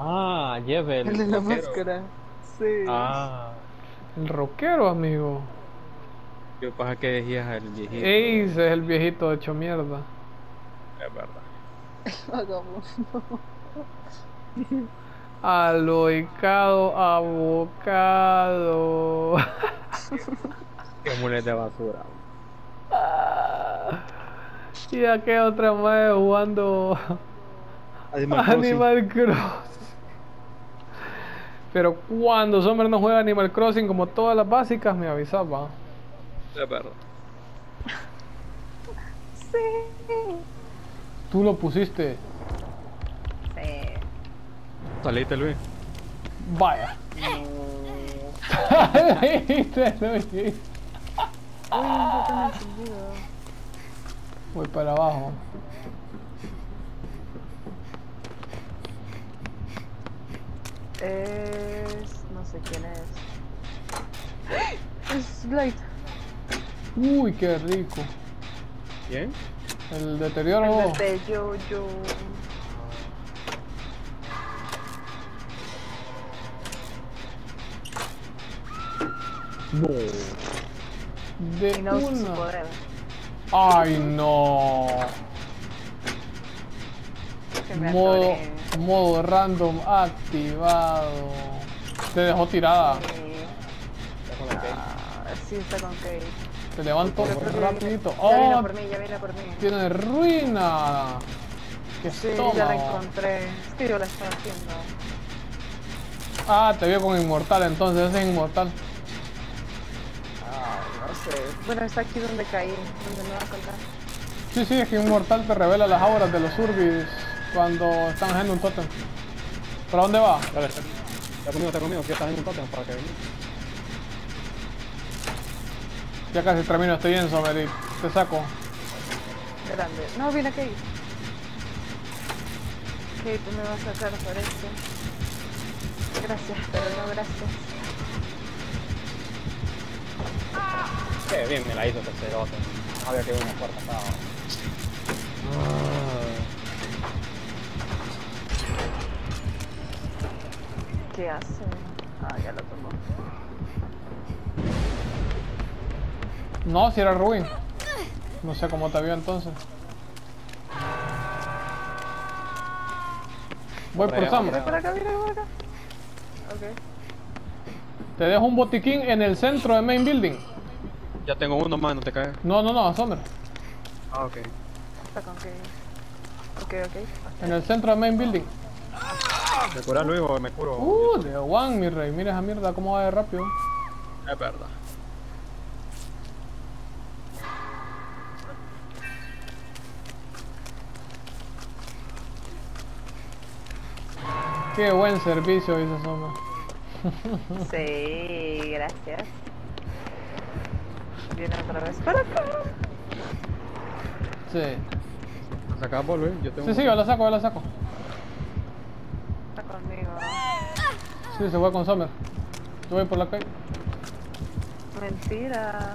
Ah, lleve el. El de la rockero. máscara. Sí. Ah, El rockero, amigo. yo pasa que decías el viejito. Ace es el viejito hecho mierda. Es verdad. Vagabundo. Aloicado abocado. Qué mules de basura. y aquella otra madre jugando Animal Crossing. Animal Crossing. Pero cuando Summer no juega Animal Crossing como todas las básicas, me avisaba. Es verdad. Sí. Tú lo pusiste. Sí. Saliste, Luis. Vaya. Dijiste, Luis. Uy, un. Voy para abajo. Es. No sé quién es. Es Blade. Uy, qué rico. ¿Quién? El deterioro. El de Jojo. No. De Y no una. Ay, no. Modo. Modo random activado. Te dejó tirada. Sí. Ah, sí, está con Kate. Te levanto que rapidito. Ya viene Oh, por mí, ya viene por mí. tiene ruina. Qué Sí, ya la encontré. Es que yo la estaba haciendo. Ah, te vio con inmortal entonces, ese es inmortal. Ah, no sé. Bueno, está aquí donde caí, donde me va a colgar. Sí, sí, es que inmortal te revela las auras de los Urbis cuando están haciendo un tótem. ¿Para dónde va? Dale, está, está conmigo, está conmigo. Que estás en un tótem para que venga. Ya casi termino, estoy en Summer y te saco. Grande. No, viene Kate. Kate, tú me vas a sacar por esto. Gracias, pero no gracias. Qué bien me la hizo tercerote. No había que una puerta acá. ¿Qué hace? Ah, ya lo tomó. No, si era Ruin. No sé cómo te vio entonces. Voy Por por Summer. por Por acá, viene por acá. Te dejo un botiquín en el centro de Main Building. Ya tengo uno más, no te caes. No, no, no, Summer. Ah, ok. Está con Kate. Ok, ok. En el centro de Main Building. ¿Me curas Luis o me curo? Uh, de one, mi rey. Mira esa mierda cómo va de rápido. Es verdad. Qué buen servicio hizo Summer. Sí, gracias. Viene otra vez para acá. Sí. ¿Lo sacas vos, Luis? Yo tengo Sí, sí, yo la saco, yo la saco. Está conmigo. Sí, se fue con Summer. Yo voy por la calle. Mentira.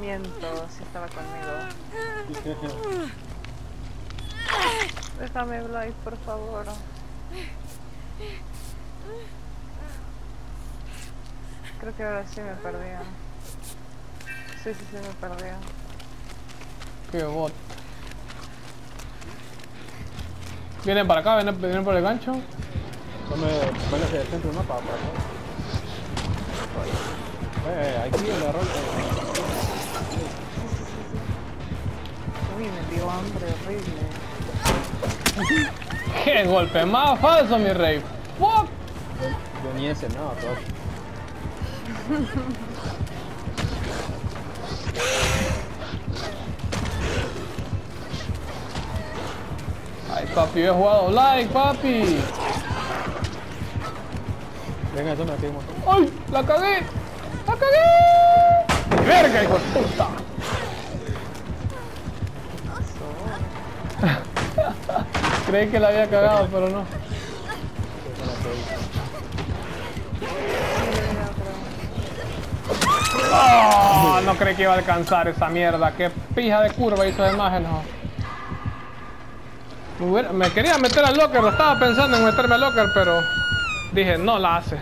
Miento, si estaba conmigo. Déjame Blade, por favor. Creo que ahora sí me perdía. Sí, sí, sí, me perdía. Qué bot. Vienen para acá, vienen, vienen por el gancho. Dame, ven hacia el centro del mapa, para acá. Eh, aquí en la rola. Uy, me dio hambre horrible. ¡Qué golpe más falso, mi rey! ¡Fuck! Yo ni ese, no, todo. Ay, papi, he jugado like, papi. Venga, eso me montón. ¡Ay! ¡La cagué! ¡La cagué! ¡Verga, hijo de puta! Creí que la había cagado, pero no. ¡Oh! No creí que iba a alcanzar esa mierda. ¡Qué pija de curva hizo de imagen, no. Me, hubiera- me quería meter al locker, estaba pensando en meterme al locker, pero dije, no la hace.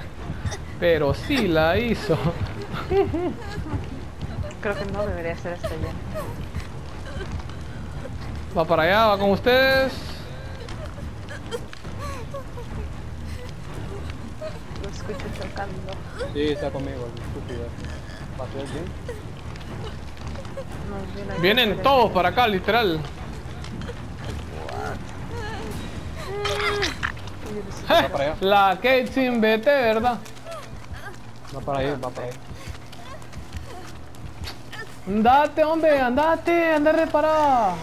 Pero sí la hizo. Creo que no debería ser este lleno. Va para allá, va con ustedes. Lo escucho chocando. Sí, está conmigo, el estúpido. Vienen todos para acá, literal. Para allá. La Kate sin BT, ¿verdad? Va para ahí, va para ahí. Andate, hombre, andate, anda reparada.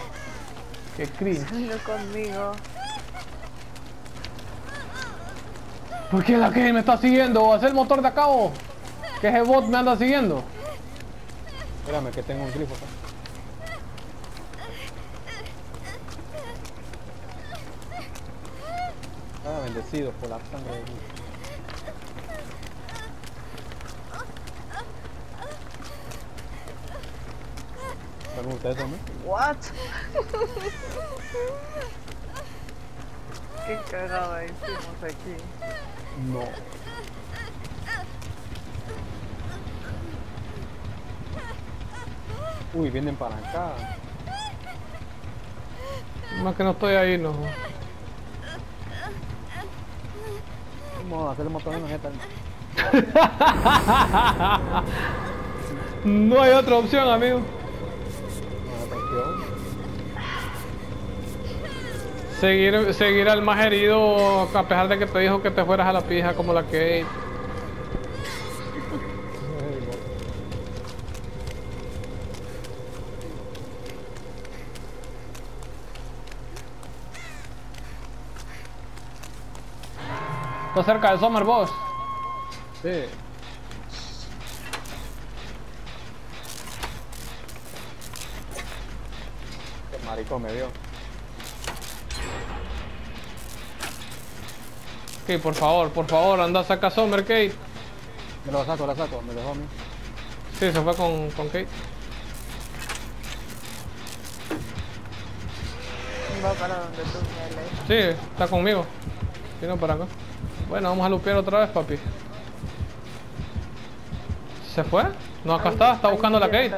Qué cringe. Vino conmigo. ¿Por qué la Kate me está siguiendo? ¿Hacer el motor de acá o? ¿Que ese bot me anda siguiendo? Espérame, que tengo un grifo acá. Ah, bendecido por la sangre de Dios. ¿Están ustedes también? What? Qué cagada hicimos aquí. No. Uy, vienen para acá. Más que no estoy ahí, no. Hacer motor en la jeta. No hay otra opción, amigo. Seguir, seguir al más herido a pesar de que te dijo que te fueras a la pija como la Kate. Está cerca del Summer Boss. Sí. Qué maricón me vio. Ok, por favor, por favor, anda, saca a Summer, Kate. Me lo saco, la saco, me lo dejó a mí. Sí, se fue con, con Kate. Va para donde tú me lees. Sí, está conmigo. Vino para acá. Bueno, vamos a lupear otra vez, papi. ¿Se fue? No, acá está, está buscando la Kate.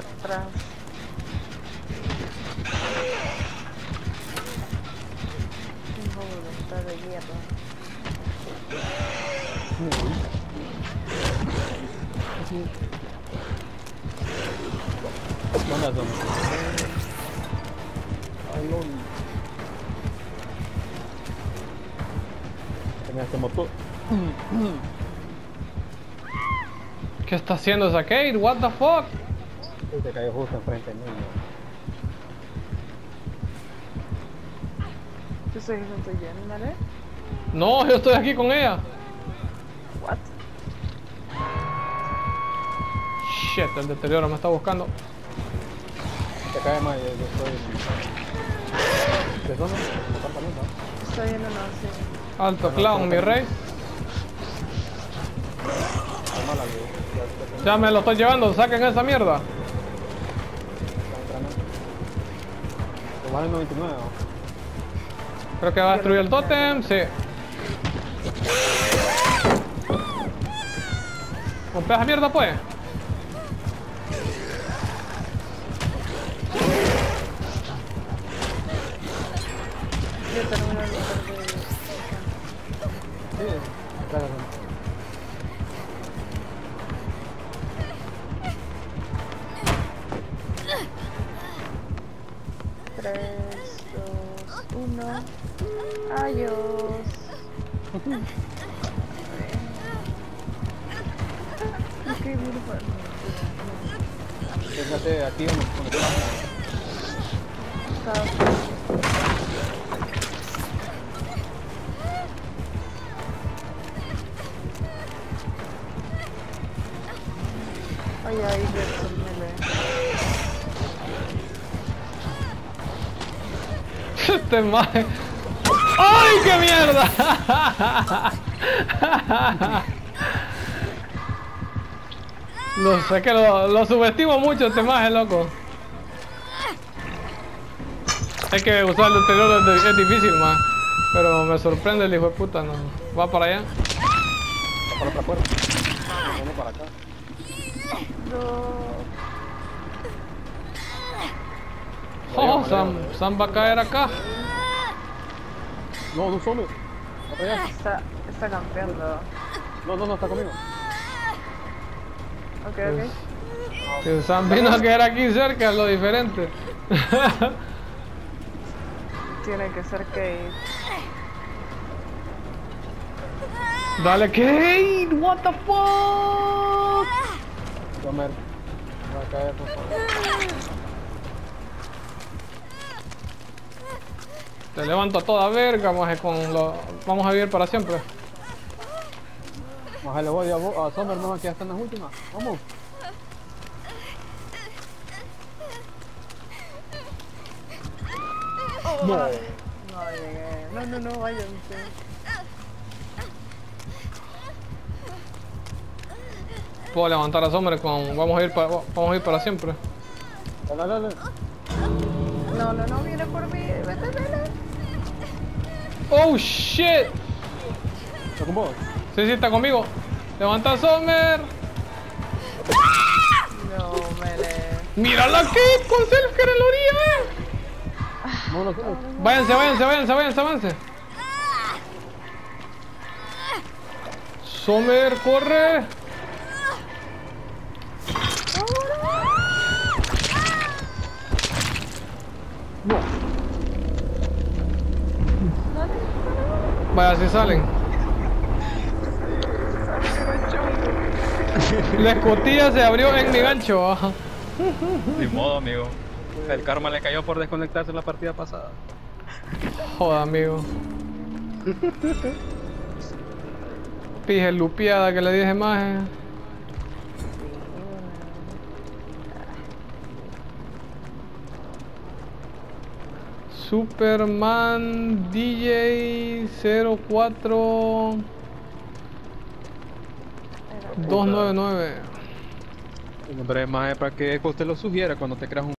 Tenía este motor. ¿Qué está haciendo esa Kate? What the fuck? Y se cayó justo enfrente mío. ¿Tú estás junto yo, ¿vale? No, yo estoy aquí con ella. What? Shit, el deterioro me está buscando. Se cae más, yo, estoy. ¿Qué son? Motor también, ¿no? Estoy en una así. Alto clown, mi rey. Ya, me lo estoy llevando, saquen esa mierda. está entrando. Te vale 99, ¿no? Creo que va a destruir el tótem, sí. Rompe esa mierda, pues. Yo termino el Fíjate aquí donde, donde está. Está- Ay, ay, Gerson, me le. Este maje. ¡Ay, qué mierda! Lo sé que lo, lo subestimo mucho este maje, loco. Es que usar el anterior es, di- es difícil, más. Pero me sorprende el hijo de puta, no. Va para allá. Va para otra puerta. Vamos para acá. No. Oh, Sam, Sam va a caer acá. No, no allá. Está, está campeando. No, no, no, está conmigo. Ok, ok. Que Sam vino a quedar aquí cerca, es lo diferente. Tiene que ser Kate. Dale, Kate, what the fuck? Comer. Va a caer, por favor. Te levanto a toda verga, con lo... Vamos a vivir para siempre. Le voy a, a Summer, no, que ya están las últimas. Vamos. No. No llegué. No, no, no, váyanse. Puedo levantar a Summer con... Vamos a ir para, vamos a ir para siempre. Dale, dale. No, no, no, viene por mí. Vete, vete. Oh, shit. ¿Está con vos? Sí, sí, está conmigo. Levanta a Summer. No, mele. Mira la Kate con selfcare en la orilla. No, no, no. Váyanse, váyanse, váyanse, váyanse, váyanse. Sommer, corre. No. Vaya, si salen. La escotilla se abrió en mi gancho. Ni modo, amigo. El karma le cayó por desconectarse en la partida pasada. Joda, amigo. Pije lupiada que le dije más. eh. Superman DJ 04 299 El nombre Mae para que usted lo sugiera cuando te creas un